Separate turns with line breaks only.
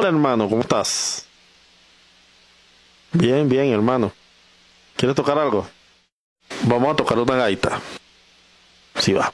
Hola hermano, ¿cómo estás? Bien, bien, hermano. ¿Quieres tocar algo? Vamos a tocar una gaita. Sí va.